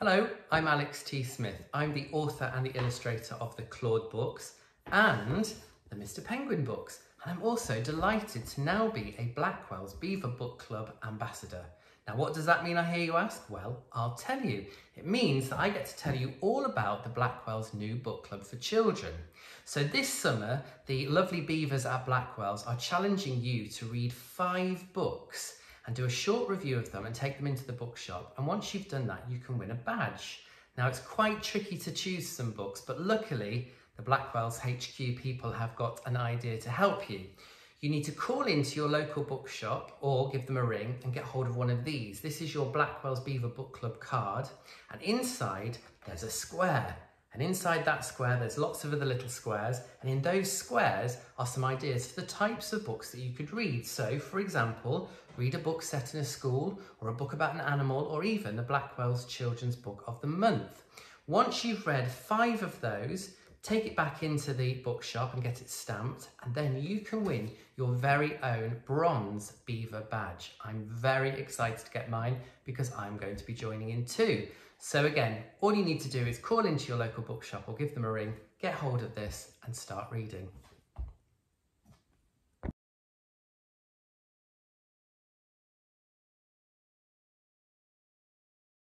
Hello, I'm Alex T. Smith. I'm the author and the illustrator of the Claude books and the Mr. Penguin books. And I'm also delighted to now be a Blackwell's Beaver Book Club ambassador. Now, what does that mean, I hear you ask? Well, I'll tell you. It means that I get to tell you all about the Blackwell's new book club for children. So this summer, the lovely beavers at Blackwell's are challenging you to read five books and do a short review of them and take them into the bookshop. And once you've done that, you can win a badge. Now, it's quite tricky to choose some books, but luckily, the Blackwell's HQ people have got an idea to help you. You need to call into your local bookshop or give them a ring and get hold of one of these. This is your Blackwell's Beaver Book Club card, and inside there's a square. And inside that square, there's lots of other little squares. And in those squares are some ideas for the types of books that you could read. So, for example, read a book set in a school, or a book about an animal, or even the Blackwell's Children's Book of the Month. Once you've read five of those, take it back into the bookshop and get it stamped, and then you can win your very own bronze beaver badge. I'm very excited to get mine because I'm going to be joining in too. So again, all you need to do is call into your local bookshop or give them a ring, get hold of this and start reading.